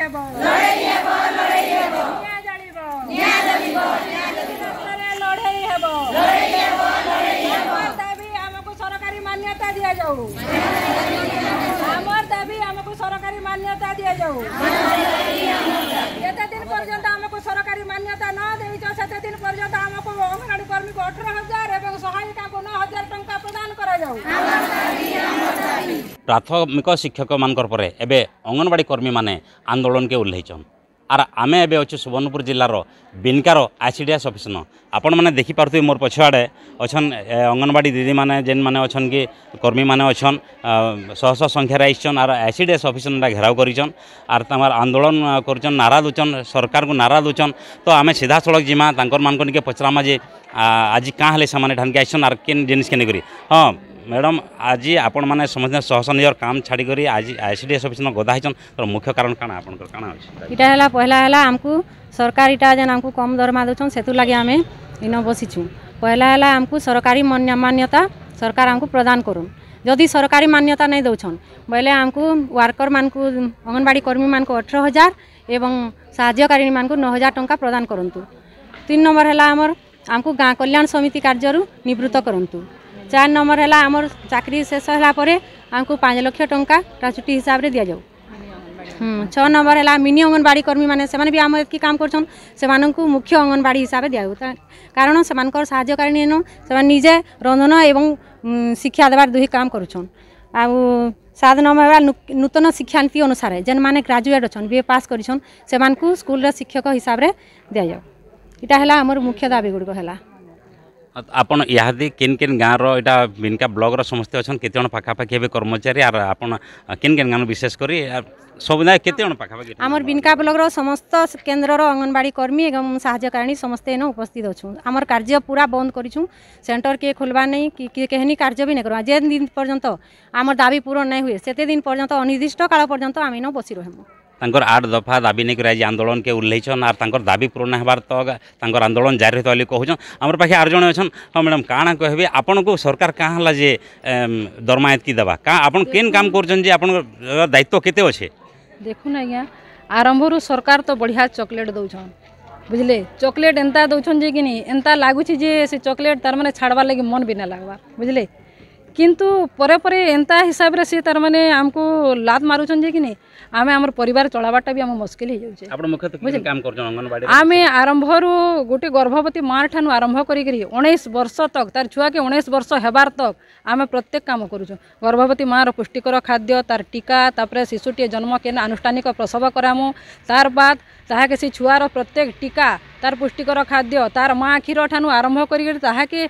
ಲಡೆಯಬೋ ಲಡೆಯಬೋ ಲಡೆಯಬೋ ನ್ಯಾಯ ದಳಿಬೋ ನ್ಯಾಯ ದಳಿಬೋ ನ್ಯಾಯ ದಳಿಬೋ ಲಡೆಯಬೋ ಲಡೆಯಬೋ ಲಡೆಯಬೋ ತಬಿ हमको सरकारी मान्यता दिया जाओ हमर तबी हमको सरकारी मान्यता दिया जाओ ପ୍ରାଥମିକ ଶିକ୍ଷକମାନଙ୍କର ପରେ ଏବେ ଅଙ୍ଗନବାଡ଼ି କର୍ମୀମାନେ ଆନ୍ଦୋଳନକେ ଓହ୍ଲେଇଛନ୍ ଆର୍ ଆମେ ଏବେ ଅଛୁ ସୁବର୍ଣ୍ଣପୁର ଜିଲ୍ଲାର ବିନକାର ଆସିଡ଼ିଏସ୍ ଅଫିସନ ଆପଣମାନେ ଦେଖିପାରୁଥିବେ ମୋର ପଛଆଡ଼େ ଅଛନ୍ ଅଙ୍ଗନବାଡ଼ି ଦିଦିମାନେ ଯେନ୍ମାନେ ଅଛନ୍ କି କର୍ମୀମାନେ ଅଛନ୍ ଶହ ଶହ ସଂଖ୍ୟାରେ ଆସିଛନ୍ ଆର୍ ଆସିଡ଼ିଏସ୍ ଅଫିସନଟା ଘେରାଉ କରିଛନ୍ ଆର୍ ତାଙ୍କର ଆନ୍ଦୋଳନ କରୁଛନ୍ ନାରା ଦଉଛନ୍ ସରକାରଙ୍କୁ ନାରା ଦଉଛନ୍ ତ ଆମେ ସିଧାସଳଖ ଯିମା ତାଙ୍କର ମାନଙ୍କୁ ଟିକେ ପଚରାମା ଯେ ଆଜି କାଁ ହେଲେ ସେମାନେ ଠାନ୍କେ ଆସିଛନ୍ ଆର୍ କେନ୍ ଜିନିଷ୍ କେନି କରି ହଁ ମ୍ୟାଡ଼ାମ୍ ଆଜି ଆପଣମାନେ ସମସ୍ତେ ସହସ ନିଜର କାମ ଛାଡ଼ିକରି ଆଜି ଆଇ ସି ଡି ଏସ୍ ଅଫିସନ ଗଦା ହେଇଛନ୍ ତାର ମୁଖ୍ୟ କାରଣ କାଣା ଆପଣଙ୍କର କାଣା ଅଛି ଇଟା ହେଲା ପହିଲା ହେଲା ଆମକୁ ସରକାର ଇଟା ଯେନ୍ ଆମକୁ କମ୍ ଦରମା ଦେଉଛନ୍ ସେଥିର୍ଲାଗି ଆମେ ଇନ ବସିଛୁ ପହିଲା ହେଲା ଆମକୁ ସରକାରୀ ମାନ୍ୟତା ସରକାର ଆମକୁ ପ୍ରଦାନ କରୁନ୍ ଯଦି ସରକାରୀ ମାନ୍ୟତା ନାଇଁ ଦେଉଛନ୍ ବୋଇଲେ ଆମକୁ ୱାର୍କର୍ମାନଙ୍କୁ ଅଙ୍ଗନବାଡ଼ି କର୍ମୀମାନଙ୍କୁ ଅଠର ହଜାର ଏବଂ ସାହାଯ୍ୟକାରୀମାନଙ୍କୁ ନଅ ହଜାର ଟଙ୍କା ପ୍ରଦାନ କରନ୍ତୁ ତିନି ନମ୍ବର ହେଲା ଆମର ଆମକୁ ଗାଁ କଲ୍ୟାଣ ସମିତି କାର୍ଯ୍ୟରୁ ନିବୃତ୍ତ କରନ୍ତୁ ଚାରି ନମ୍ବର ହେଲା ଆମର ଚାକିରି ଶେଷ ହେଲା ପରେ ଆମକୁ ପାଞ୍ଚ ଲକ୍ଷ ଟଙ୍କା ଗ୍ରାଚୁଟି ହିସାବରେ ଦିଆଯାଉ ଛଅ ନମ୍ବର ହେଲା ମିନି ଅଙ୍ଗନବାଡ଼ି କର୍ମୀମାନେ ସେମାନେ ବି ଆମର ଏତିକି କାମ କରୁଛନ୍ ସେମାନଙ୍କୁ ମୁଖ୍ୟ ଅଙ୍ଗନବାଡ଼ି ହିସାବରେ ଦିଆଯାଉ କାରଣ ସେମାନଙ୍କର ସାହାଯ୍ୟକାରୀ ନ ସେମାନେ ନିଜେ ରନ୍ଧନ ଏବଂ ଶିକ୍ଷା ଦେବାର ଦୁଇ କାମ କରୁଛନ୍ ଆଉ ସାତ ନମ୍ବର ହେଲା ନୂତନ ଶିକ୍ଷାନୀତି ଅନୁସାରେ ଯେନ୍ମାନେ ଗ୍ରାଜୁଏଟ୍ ଅଛନ୍ ବିଏ ପାସ୍ କରିଛନ୍ ସେମାନଙ୍କୁ ସ୍କୁଲର ଶିକ୍ଷକ ହିସାବରେ ଦିଆଯାଉ ଏଇଟା ହେଲା ଆମର ମୁଖ୍ୟ ଦାବିଗୁଡ଼ିକ ହେଲା ଆପଣ ଇହାଦି କେନ୍ କେନ୍ ଗାଁର ଏଇଟା ମିନକା ବ୍ଲକ୍ର ସମସ୍ତେ ଅଛନ୍ କେତେ ଜଣ ପାଖାପାଖି ହେବେ କର୍ମଚାରୀ ଆର୍ ଆପଣ କେନ୍ କେନ୍ ଗାଁରୁ ବିଶେଷ କରି ସମୁଦାୟ କେତେ ଜଣ ପାଖାପାଖି ଆମର ବିନକା ବ୍ଲକ୍ର ସମସ୍ତ କେନ୍ଦ୍ରର ଅଙ୍ଗନବାଡ଼ି କର୍ମୀ ଏବଂ ସାହାଯ୍ୟକାରିଣୀ ସମସ୍ତେ ଏନ ଉପସ୍ଥିତ ଅଛୁ ଆମର କାର୍ଯ୍ୟ ପୁରା ବନ୍ଦ କରିଛୁ ସେଣ୍ଟର କିଏ ଖୋଲବା ନାଇଁ କି କେହିନି କାର୍ଯ୍ୟ ବି ନାଇଁ କରିବା ଯେ ଦିନ ପର୍ଯ୍ୟନ୍ତ ଆମର ଦାବି ପୂରଣ ନାଇଁ ହୁଏ ସେତେ ଦିନ ପର୍ଯ୍ୟନ୍ତ ଅନିର୍ଦ୍ଦିଷ୍ଟ କାଳ ପର୍ଯ୍ୟନ୍ତ ଆମେ ଏନ ବସି ରହିବୁ ତାଙ୍କର ଆଠ ଦଫା ଦାବି ନେଇକରି ଆଜି ଆନ୍ଦୋଳନକେ ଓହ୍ଲେଇଛନ୍ ଆର୍ ତାଙ୍କର ଦାବି ପୂରଣ ହେବାର ତ ତାଙ୍କର ଆନ୍ଦୋଳନ ଜାରି ରହିଥିବା ବୋଲି କହୁଛନ୍ ଆମର ପାଖେ ଆର୍ ଜଣେ ଅଛନ୍ ହଁ ମ୍ୟାଡ଼ାମ୍ କାଣା କହିବେ ଆପଣଙ୍କୁ ସରକାର କାଁ ହେଲା ଯେ ଦରମା ଏତ୍କି ଦେବା କାଁ ଆପଣ କେନ୍ କାମ କରୁଛନ୍ ଯେ ଆପଣଙ୍କର ଦାୟିତ୍ୱ କେତେ ଅଛେ ଦେଖୁନ୍ ଆଜ୍ଞା ଆରମ୍ଭରୁ ସରକାର ତ ବଢ଼ିଆ ଚକୋଲେଟ୍ ଦେଉଛନ୍ ବୁଝିଲେ ଚକୋଲେଟ୍ ଏନ୍ତା ଦେଉଛନ୍ ଯେ କି ନି ଏନ୍ତା ଲାଗୁଛି ଯେ ସେ ଚକୋଲେଟ୍ ତାର ମାନେ ଛାଡ଼ବାର୍ ଲାଗି ମନ୍ ବି ନାଇଁ ଲାଗ୍ବା ବୁଝିଲେ কিন্তু পরে পরে এন্তা হিসাবে সে তার মানে আমাকে লাত মারুছেন যে কি না আমি আমার পরিবার চলাবাটা বি আমার মুশকিল হয়ে যাচ্ছে আমি আরম্ভরু গোটে গর্ভবতী মা ঠান আরম্ভ করি উনিশ বর্ষ তক তার ছুয়াকে উনিশ বর্ষ হেবার তক আমি প্রত্যেক কাম করুছু গর্ভবতী মার পুষ্টিকর খাদ্য তার টিকা তাপরে শিশুটিয়ে জন্ম কেন আনুষ্ঠানিক প্রসব করামু তার বাদ তাহাকে সে ছুয়ার প্রত্যেক টিকা ତାର ପୁଷ୍ଟିକର ଖାଦ୍ୟ ତାର ମା କ୍ଷୀର ଠାନୁ ଆରମ୍ଭ କରିକି ତାହାକି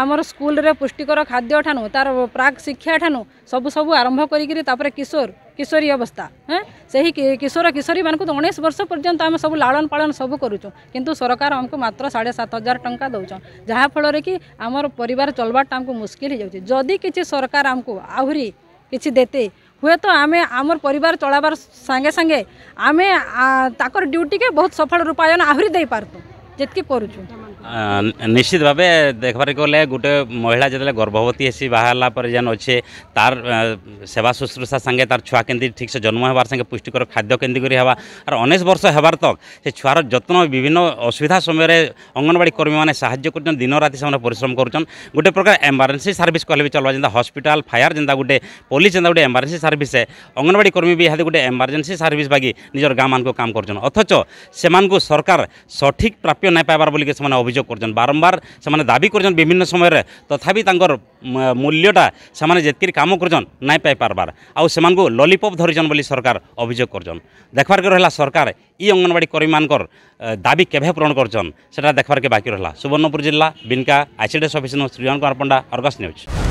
ଆମର ସ୍କୁଲରେ ପୁଷ୍ଟିକର ଖାଦ୍ୟ ଠାନୁ ତାର ପ୍ରାକ୍ ଶିକ୍ଷା ଠାନୁ ସବୁ ସବୁ ଆରମ୍ଭ କରିକିରି ତାପରେ କିଶୋର କିଶୋରୀ ଅବସ୍ଥା ହଁ ସେହି କିଶୋର କିଶୋରୀମାନଙ୍କୁ ତ ଉଣେଇଶ ବର୍ଷ ପର୍ଯ୍ୟନ୍ତ ଆମେ ସବୁ ଲାଳନ ପାଳନ ସବୁ କରୁଛୁ କିନ୍ତୁ ସରକାର ଆମକୁ ମାତ୍ର ସାଢ଼େ ସାତ ହଜାର ଟଙ୍କା ଦେଉଛନ୍ ଯାହାଫଳରେ କି ଆମର ପରିବାର ଚଲବାଟା ଆମକୁ ମୁସ୍କିଲ ହେଇଯାଉଛି ଯଦି କିଛି ସରକାର ଆମକୁ ଆହୁରି କିଛି ଦେତେ हुए तो आम आम पर चलावार सागे सागे आम ड्यूटी के बहुत सफल रूपायन आहरी दे पार्तु जितकी करुचुँ ନିଶ୍ଚିତ ଭାବେ ଦେଖ୍ବାର୍କେ ଗଲେ ଗୋଟେ ମହିଳା ଯେତେବେଳେ ଗର୍ଭବତୀ ହେସି ବାହା ହେଲା ପରେ ଯେନ୍ ଅଛେ ତାର ସେବା ଶୁଶ୍ରୂଷା ସାଙ୍ଗେ ତାର ଛୁଆ କେମିତି ଠିକ୍ସେ ଜନ୍ମ ହେବାର ସାଙ୍ଗେ ପୁଷ୍ଟିକର ଖାଦ୍ୟ କେମିତି କରି ହେବା ଆର୍ ଅନେଶ ବର୍ଷ ହେବାର ତକ ସେ ଛୁଆର ଯତ୍ନ ବିଭିନ୍ନ ଅସୁବିଧା ସମୟରେ ଅଙ୍ଗନବାଡ଼ି କର୍ମୀମାନେ ସାହାଯ୍ୟ କରୁଛନ୍ ଦିନ ରାତି ସେମାନେ ପରିଶ୍ରମ କରୁଛନ୍ ଗୋଟେ ପ୍ରକାର ଏମର୍ଜେନ୍ସି ସର୍ଭିସ୍ କହିଲେ ବି ଚଲ୍ବା ଯେନ୍ତା ହସ୍ପିଟାଲ ଫାୟାର ଯେନ୍ତା ଗୋଟେ ପୋଲିସ ଯେନ୍ତା ଗୋଟେ ଏମର୍ଜେନ୍ସି ସର୍ଭିସ୍ ହେ ଅଙ୍ଗନବାଡ଼ି କର୍ମୀ ବି ଇହାଦେ ଗୋଟେ ଏମର୍ଜେନ୍ସି ସର୍ଭିସ୍ ବାକି ନିଜର ଗାଁମାନଙ୍କୁ କାମ କରୁଛନ୍ ଅଥଚ ସେମାନଙ୍କୁ ସରକାର ସଠିକ୍ ପ୍ରାପ୍ୟ ନାଇଁ ପାଇବାର ବୋଲିକି ସେମାନେ ଅଭିଯୋଗ অভিযোগ করছেন বারম্বার সে দাবি করছেন বিভিন্ন সময়ের তথাপি তাঁর মূল্যটা সে যেত কাম করছেন নাই পাই পারবার আসে ললিপপ ধরিছেন বলে সরকার অভিযোগ করছেন দেখবার রহলা সরকার ই অঙ্গনবাড়ি কর্মী মানকর দাবি কেভে পূরণ করছেন সেটা দেখবার বাকি রহলা সুবর্ণপুর জেলা Binka ICDS office Sriram Kumar Panda Argus news